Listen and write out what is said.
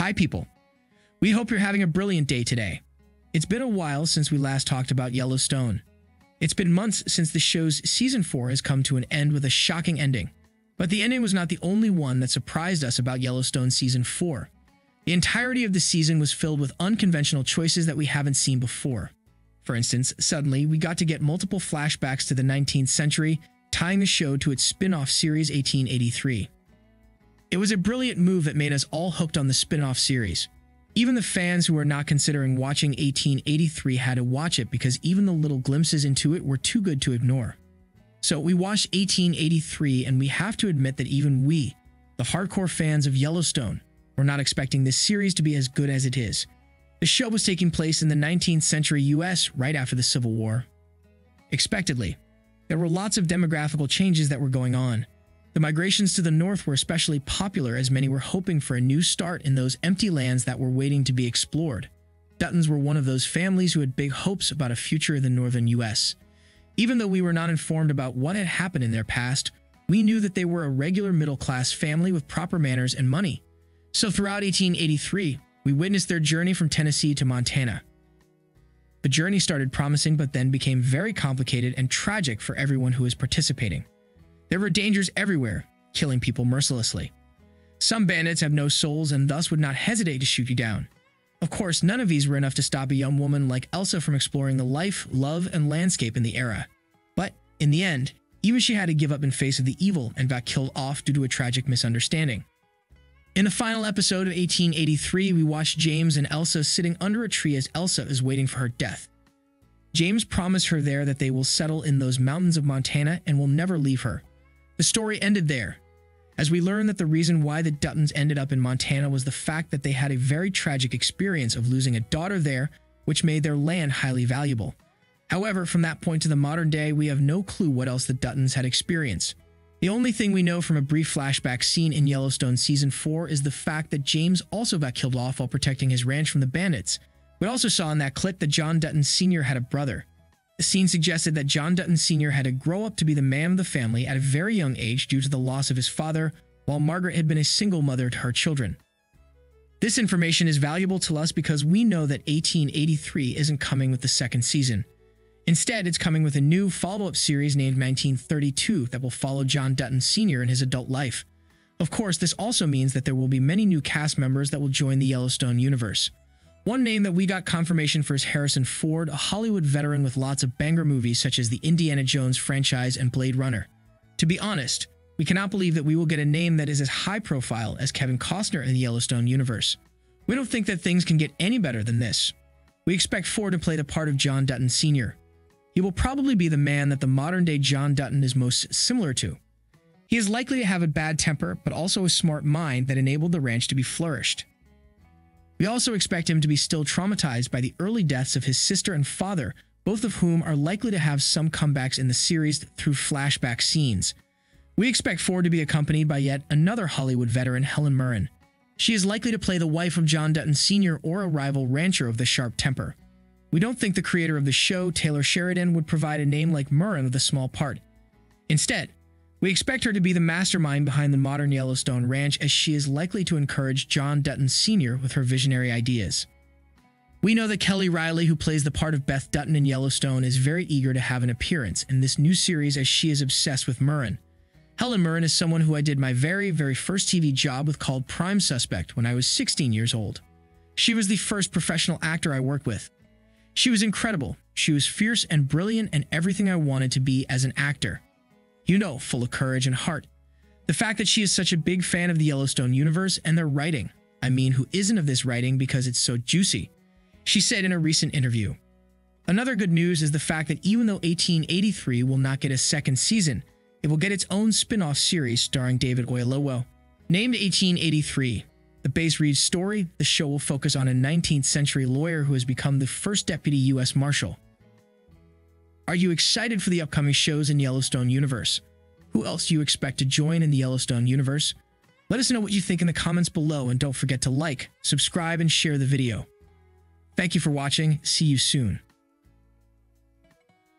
Hi, people. We hope you're having a brilliant day today. It's been a while since we last talked about Yellowstone. It's been months since the show's season 4 has come to an end with a shocking ending. But the ending was not the only one that surprised us about Yellowstone season 4. The entirety of the season was filled with unconventional choices that we haven't seen before. For instance, suddenly we got to get multiple flashbacks to the 19th century, tying the show to its spin off series 1883. It was a brilliant move that made us all hooked on the spin off series. Even the fans who were not considering watching 1883 had to watch it because even the little glimpses into it were too good to ignore. So we watched 1883 and we have to admit that even we, the hardcore fans of Yellowstone, were not expecting this series to be as good as it is. The show was taking place in the 19th century US right after the Civil War. Expectedly, there were lots of demographical changes that were going on, the migrations to the north were especially popular as many were hoping for a new start in those empty lands that were waiting to be explored. Duttons were one of those families who had big hopes about a future in the northern US. Even though we were not informed about what had happened in their past, we knew that they were a regular middle class family with proper manners and money. So throughout 1883, we witnessed their journey from Tennessee to Montana. The journey started promising but then became very complicated and tragic for everyone who was participating. There were dangers everywhere, killing people mercilessly. Some bandits have no souls and thus would not hesitate to shoot you down. Of course, none of these were enough to stop a young woman like Elsa from exploring the life, love, and landscape in the era. But in the end, even she had to give up in face of the evil and got killed off due to a tragic misunderstanding. In the final episode of 1883, we watch James and Elsa sitting under a tree as Elsa is waiting for her death. James promised her there that they will settle in those mountains of Montana and will never leave her. The story ended there, as we learn that the reason why the Duttons ended up in Montana was the fact that they had a very tragic experience of losing a daughter there, which made their land highly valuable. However, from that point to the modern day, we have no clue what else the Duttons had experienced. The only thing we know from a brief flashback scene in Yellowstone Season 4 is the fact that James also got killed off while protecting his ranch from the bandits. We also saw in that clip that John Dutton Sr. had a brother. The scene suggested that John Dutton Sr. had to grow up to be the man of the family at a very young age due to the loss of his father, while Margaret had been a single mother to her children. This information is valuable to us because we know that 1883 isn't coming with the second season. Instead, it's coming with a new follow up series named 1932 that will follow John Dutton Sr. in his adult life. Of course, this also means that there will be many new cast members that will join the Yellowstone universe. One name that we got confirmation for is Harrison Ford, a Hollywood veteran with lots of banger movies such as the Indiana Jones franchise and Blade Runner. To be honest, we cannot believe that we will get a name that is as high profile as Kevin Costner in the Yellowstone universe. We don't think that things can get any better than this. We expect Ford to play the part of John Dutton Sr. He will probably be the man that the modern day John Dutton is most similar to. He is likely to have a bad temper, but also a smart mind that enabled the ranch to be flourished. We also expect him to be still traumatized by the early deaths of his sister and father, both of whom are likely to have some comebacks in the series through flashback scenes. We expect Ford to be accompanied by yet another Hollywood veteran, Helen Mirren. She is likely to play the wife of John Dutton Sr. or a rival rancher of the sharp temper. We don't think the creator of the show, Taylor Sheridan, would provide a name like Mirren with a small part. Instead, we expect her to be the mastermind behind the modern Yellowstone Ranch as she is likely to encourage John Dutton Sr. with her visionary ideas. We know that Kelly Reilly, who plays the part of Beth Dutton in Yellowstone, is very eager to have an appearance in this new series as she is obsessed with Mirren. Helen Mirren is someone who I did my very, very first TV job with called Prime Suspect when I was 16 years old. She was the first professional actor I worked with. She was incredible. She was fierce and brilliant and everything I wanted to be as an actor you know, full of courage and heart. The fact that she is such a big fan of the Yellowstone universe and their writing. I mean, who isn't of this writing because it's so juicy? She said in a recent interview. Another good news is the fact that even though 1883 will not get a second season, it will get its own spin off series starring David Oyelowo. Named 1883, the Bass Reeves story, the show will focus on a 19th century lawyer who has become the first deputy U.S. Marshal. Are you excited for the upcoming shows in Yellowstone universe? Who else do you expect to join in the Yellowstone universe? Let us know what you think in the comments below and don't forget to like, subscribe, and share the video. Thank you for watching. See you soon.